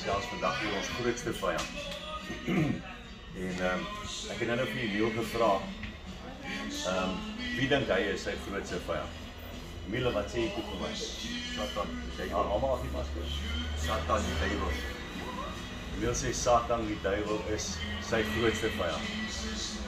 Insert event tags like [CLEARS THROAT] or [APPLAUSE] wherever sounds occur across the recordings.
gesels vandag oor ons grootste vyand. [CLEARS THROAT] en ehm um, ek het nou vir Emil gevra. Ehm um, wie dink hy is sy grootste vyand? Emil, wat sê jy toe vir my? Satan, Jy gaan almal af die masker. Satan die duiwel. Emil sê Satan die duiwel is sy grootste vyand.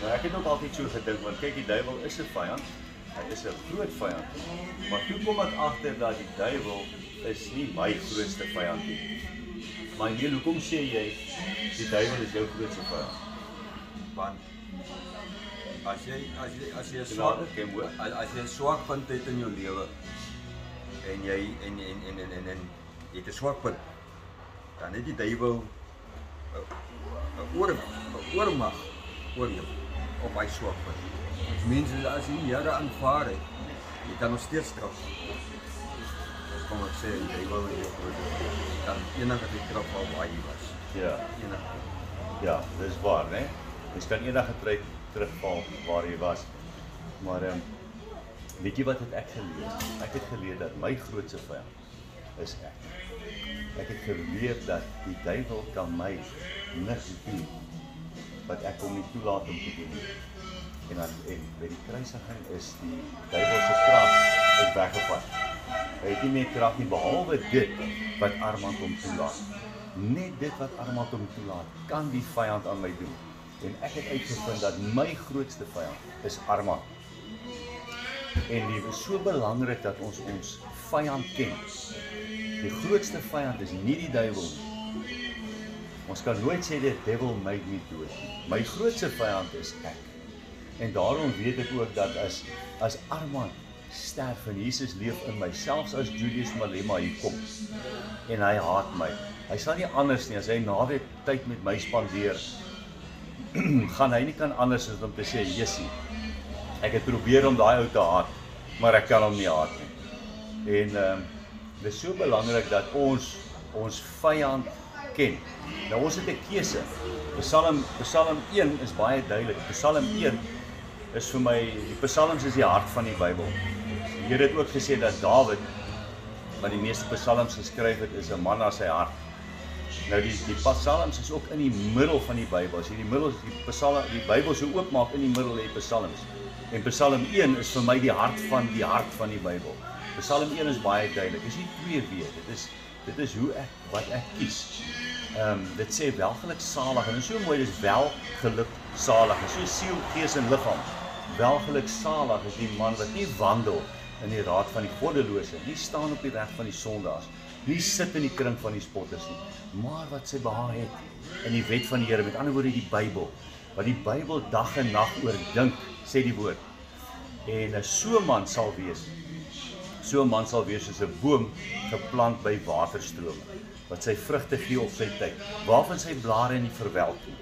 Nou ek het ook altyd so gedink want kyk die duiwel is 'n vyand. Hy is 'n groot vyand. Maar toe kom ek agter dat die duiwel is nie my grootste vyand nie. Maar Emil, hoekom sê jy die duiwel is jou grootste vyand? Want as jy as jy as jy swak ken hoor. as, as jy swak punt het in jou lewe en jy en en en en en, en jy het 'n swak punt dan het die duiwel 'n oor 'n oormag oor jou op hy swak punt. Dit mense as jy die Here aanvaar het, jy kan nog steeds straf. Dis kom ek sê die duiwel is jou groot. Jy kan enige tyd trap al waar jy was. Ja. Enige. Ja, dis waar, né? Jy kan enige tyd terugval waar jy was. Maar ehm um, weet jy wat het ek geleer? Ek het geleer dat my grootste vyand is ek. Ek het geleer dat die duiwel kan my niks doen wat ek hom nie toelaat om te doen nie. En dan en by die kruisiging is die duiwel se krag is weggevat. Het nie meer krag nie behalwe dit wat Armand hom toelaat. Net dit wat Armand hom toelaat, kan die vyand aan my doen. En ek het uitgevind dat my grootste vyand is Armand. En dit is so belangrik dat ons ons vyand ken. Die grootste vyand is nie die duiwel nie. Ons kan nooit sê die devil made me do it. My grootste vyand is ek. En daarom weet ek ook dat as as Armand sterf en Jesus leef in my, selfs as Julius Malema hier kom en hy haat my. Hy sal nie anders nie as hy naweek tyd met my spandeer. [CLEARS THROAT] gaan hy nie kan anders as om te sê, "Jessie, ek het probeer om daai ou te haat, maar ek kan hom nie haat nie." En ehm um, dit is so belangrik dat ons ons vyand ken. Nou ons het 'n keuse. Psalm Psalm 1 is baie duidelik. Psalm 1 is vir my die psalms is die hart van die Bybel. Here het ook gesê dat Dawid wat die meeste psalms geskryf het, is 'n man na sy hart. Nou die die psalms is ook in die middel van die Bybel. As jy die middel die psalm die Bybel so oopmaak in die middel lê psalms. En Psalm 1 is vir my die hart van die hart van die Bybel. Psalm 1 is baie duidelik. Dis nie twee weer. Dit is dit is hoe ek wat ek kies. Ehm um, dit sê welgeluk salig en dit is so mooi dis wel geluk salig. Dis so siel, gees en liggaam. Welgeluk salig is die man wat nie wandel in die raad van die goddelose, nie staan op die weg van die sondaars, nie sit in die kring van die spotters nie, maar wat sy behaag het in die wet van die Here, met ander woorde die Bybel, wat die Bybel dag en nag oordink, sê die woord. En 'n so man sal wees. So man sal wees soos 'n boom geplant by waterstrome wat sy vrugte gee op sy tyd, waarvan sy blare nie verwelk nie.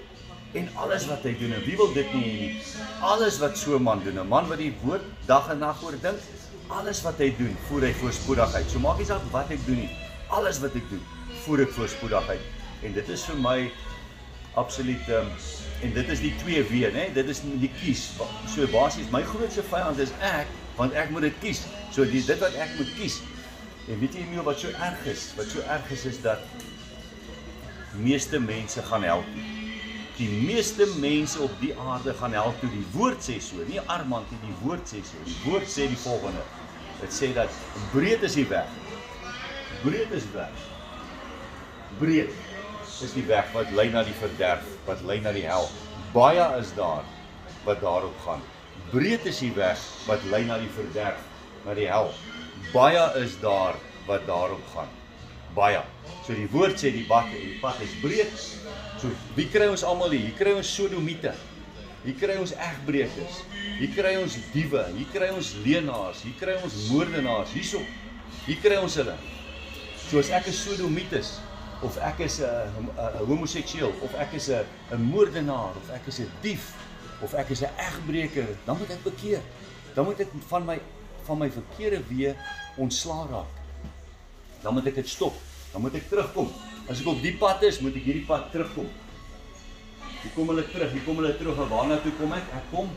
En alles wat hy doen, en wie wil dit nie hê nie? Alles wat so 'n man doen, 'n man wat die woord dag en nag oordink, alles wat hy doen, voer hy voorspoedigheid. So maak nie saak wat ek doen nie. Alles wat ek doen, voer ek voorspoedigheid. En dit is vir my absoluut um, en dit is die 2W, né? Dit is die kies. So basies my grootste vyand is ek, want ek moet dit kies. So die dit wat ek moet kies. En weet jy Emil wat so erg is? Wat so erg is is dat meeste mense gaan help. Die meeste mense op die aarde gaan help toe die woord sê so, nie Armand nie, die woord sê so. Die woord sê die volgende. Dit sê dat breed is die weg. Breed is weg. Breed is die weg wat lei na die verderf, wat lei na die hel. Baie is daar wat daarop gaan. Breed is die weg wat lei na die verderf, na die hel. Baie is daar wat daarop gaan. Baie. So die woord sê die pad, die pad is breed. So wie kry ons almal hier? Hier kry ons sodomiete. Hier kry ons egbreekers. Hier kry ons diewe, hier kry ons leenaars, hier kry ons moordenaars hierso. Hier kry ons hulle. So as ek 'n sodomiet is of ek is 'n homoseksueel of ek is 'n moordenaar of ek is 'n dief of ek is 'n egbreker, dan moet ek bekeer. Dan moet ek van my van my verkeerde weë ontslaa raak. Dan moet ek dit stop. Dan moet ek terugkom. As ek op die pad is, moet ek hierdie pad terugkom. Hier kom hulle terug, hier kom hulle terug en waarna toe kom ek? Ek kom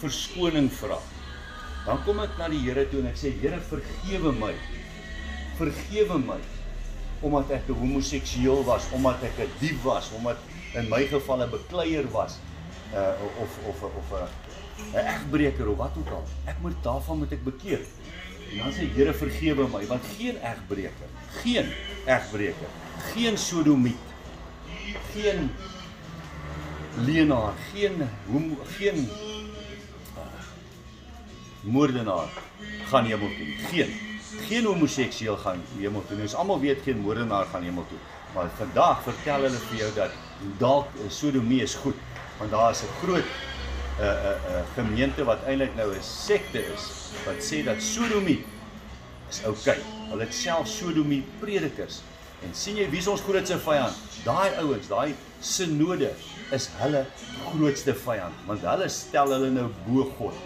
verskoning vra. Dan kom ek na die Here toe en ek sê Here vergewe my. Vergewe my. omdat ek 'n homoseksueel was, omdat ek 'n dief was, omdat in my geval 'n bekleier was, uh of of of 'n 'n egbreker of wat ook al. Ek moet daarvan moet ek bekeer. En dan sê Here vergewe my want geen egbreker, geen egbreker, geen sodomiet, geen leenaar, geen homo, geen uh, moordenaar gaan hemel toe. Geen geen homoseksueel gaan hemel toe. Ons almal weet geen moordenaar gaan hemel toe. Maar vandag vertel hulle vir jou dat dalk sodomie is goed, want daar is 'n groot 'n 'n 'n gemeente wat eintlik nou 'n sekte is wat sê dat sodomie is oukei. Okay. Hulle het self sodomie predikers. En sien jy wie is ons grootste vyand? Daai ouens, daai sinode is hulle grootste vyand, want hulle stel hulle nou bo God.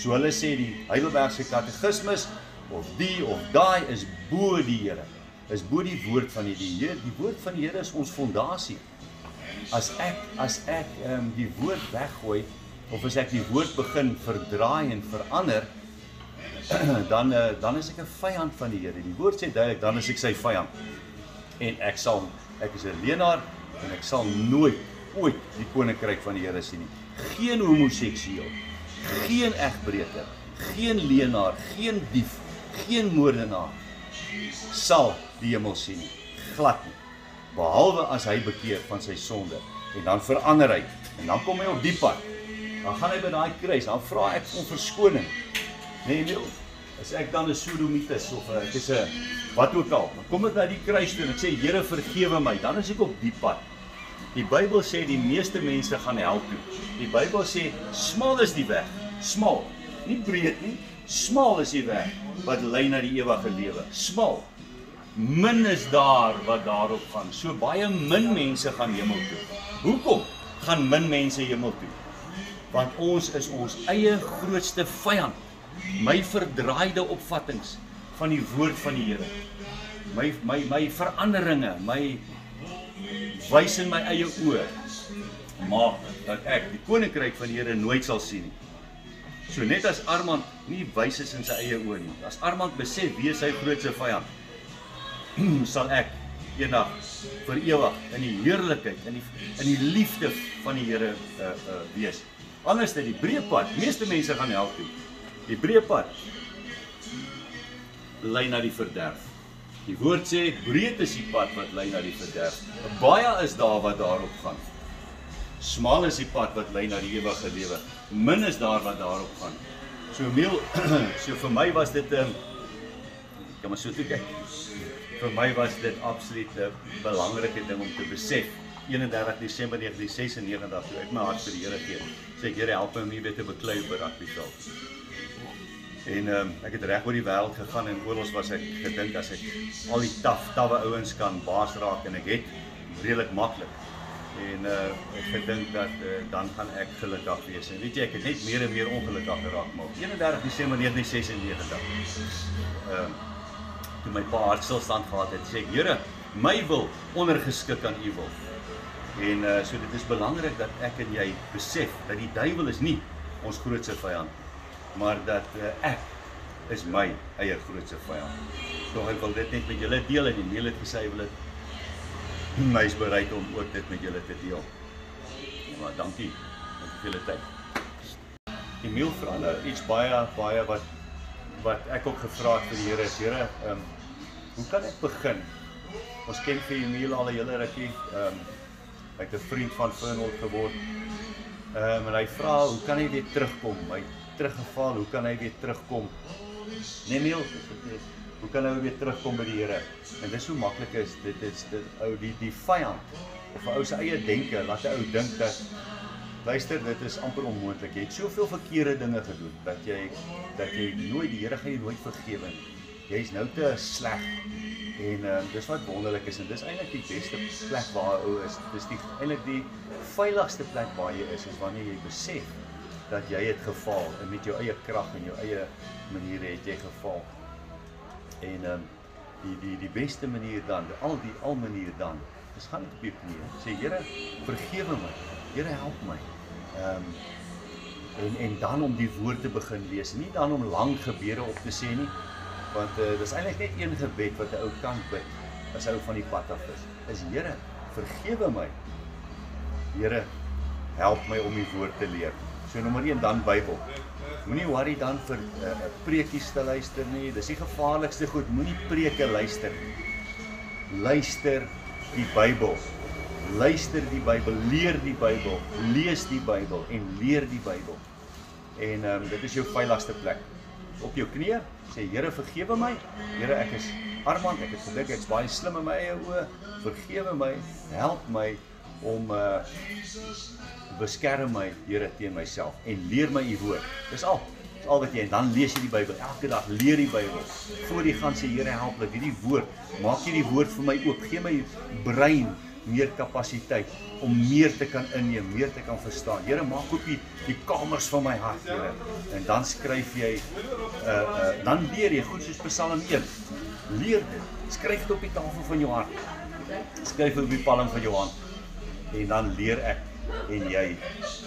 So hulle sê die Heidelbergse katekismes of die of daai is bo die Here. Is bo die woord van die Here. Die woord van die Here is ons fondasie. As ek as ek ehm um, die woord weggooi of as ek die woord begin verdraai en verander [CLEARS THROAT] dan uh, dan is ek 'n vyand van die Here. Die woord sê duidelik dan is ek sy vyand. En ek sal ek is 'n leenaar en ek sal nooit ooit die koninkryk van die Here sien nie. Geen homoseksueel, geen egbreker, geen leenaar, geen dief, geen moordenaar sal die hemel sien nie. Glad nie. Behalwe as hy bekeer van sy sonde en dan verander hy en dan kom hy op die pad. Dan gaan hy by daai kruis, dan vra ek om verskoning. Nee, nee. As ek dan 'n sodomiet is of ek is 'n wat ook al, dan kom ek na die kruis toe en ek sê Here vergewe my, dan is ek op die pad. Die Bybel sê die meeste mense gaan hel toe. Die Bybel sê smal is die weg, smal, nie breed nie, smal is die weg wat lei na die ewige lewe. Smal. Min is daar wat daarop gaan. So baie min mense gaan hemel toe. Hoekom gaan min mense hemel toe? Want ons is ons eie grootste vyand. My verdraaide opvattinge van die woord van die Here. My my my veranderinge, my wys in my eie oë maak dat ek die koninkryk van die Here nooit sal sien nie. So net as Armand nie wys is in sy eie oë nie. As Armand besef wie sy grootste vyand [CLEARS THROAT] sal ek eendag vir ewig in die heerlikheid in die in die liefde van die Here uh uh wees. Anders dit die breë pad, meeste mense gaan help toe. Die breë pad lei na die verderf. Die woord sê breed is die pad wat lei na die verderf. Baie is daar wat daarop gaan. Smal is die pad wat lei na die ewige lewe. Min is daar wat daarop gaan. So Emil, [CLEARS THROAT] so vir my was dit 'n um, Kom maar so toe kyk. Vir my was dit absoluut 'n belangrike ding om te besef. 31 Desember 1996 toe ek my hart vir die Here gee. Sê Here help my om nie weer te beklei op rugbyveld. En ehm um, ek het reg oor die wêreld gegaan en oral was ek gedink as ek al die taaf tawwe ouens kan baas raak en ek het redelik maklik. En uh ek gedink dat uh, dan gaan ek gelukkig wees. En weet jy ek het net meer en meer ongelukkig geraak maar 31 Desember 1996. Ehm uh, toe my pa hartstilstand gehad het, sê ek Here, my wil ondergeskik aan U wil. En uh so dit is belangrik dat ek en jy besef dat die duiwel is nie ons grootste vyand maar dat uh, ek is my eie grootste vyand. Tog ek wil dit net met julle deel en die mail het gesê wil dit my is bereid om ook dit met julle te deel. Maar dankie vir julle tyd. Die mail vra nou iets baie baie wat wat ek ook gevra het vir die Here is Here, ehm um, hoe kan ek begin? Ons ken vir Emil al 'n hele rukkie. Ehm um, hy het 'n vriend van Fernwold geword. Ehm um, en hy vra hoe kan hy weer terugkom? Hy teruggeval, hoe kan hy weer terugkom? Nee Emil, hoe kan hy weer terugkom by die Here? En dis hoe maklik is dit is dit ou die die vyand of 'n ou se eie denke laat 'n ou dink dat Luister, dit is amper onmoontlik. Jy het soveel verkeerde dinge gedoen dat jy dat jy nooit die Here gaan jy nooit vergewe nie. Jy's nou te sleg. En uh, dis wat wonderlik is en dis eintlik die beste plek waar ou is. Dis die eintlik die veiligste plek waar jy is is wanneer jy besef dat jy het gefaal en met jou eie krag en jou eie maniere het jy gefaal. En ehm um, die die die beste manier dan, al die al manier dan, is gaan op jou knieë. Sê Here, vergewe my. Here help my. Ehm um, en en dan om die woord te begin lees, nie dan om lang gebede op te sê nie, want uh, dis eintlik net een gebed wat 'n ou kan bid. as hy van die pad af is, is Here, vergewe my. Here, help my om die woord te leer. So nommer 1 dan Bybel. Moenie worry dan vir uh, preekies te luister nie. Dis die gevaarlikste goed. Moenie preke luister nie. Luister die Bybel. Luister die Bybel, leer die Bybel, lees die Bybel en leer die Bybel. En ehm um, dit is jou veiligste plek. Op jou knieë sê Here vergewe my. Here ek is armand, ek het gedink ek's baie slim in my eie oë. Vergewe my, help my om uh beskerm my Here teen myself en leer my u woord. Dis al. Dis al wat jy en dan lees jy die Bybel. Elke dag leer die Bybel. Voor jy gaan sê Here help my hierdie woord. Maak hierdie woord vir my oop. Gee my brein meer kapasiteit om meer te kan inneem, meer te kan verstaan. Here, maak oop die die kamers van my hart, Here. En dan skryf jy uh uh dan leer jy goed soos Psalm 1. Leer dit. Skryf dit op die tafel van jou hart. Skryf dit op die palm van jou hand. En dan leer ek en jy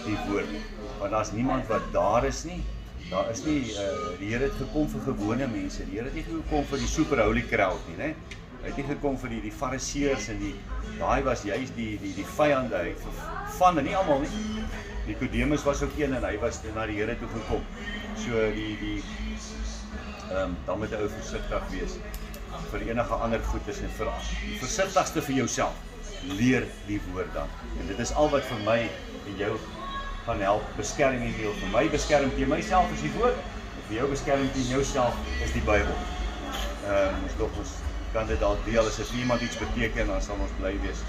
die woord. Want daar's niemand wat daar is nie. Daar is nie uh die Here het gekom vir gewone mense. Die Here het nie gekom vir die super holy crowd nie, né? Hy het nie gekom vir die die fariseërs en die daai was juis die die die vyande hy van en nie almal nie. Nikodemus was ook een en hy was na die Here toe gekom. So die die ehm um, dan moet jy ou versigtig wees vir enige ander goedes en vir versigtigste vir jouself. Leer die woord dan. En dit is al wat vir my en jou gaan help beskerm en deel vir my beskerm teen myself is die woord. En vir jou beskerm teen jouself is die Bybel. Ehm um, ons dog ons kan dit dalk deel as dit iemand iets beteken dan sal ons bly wees.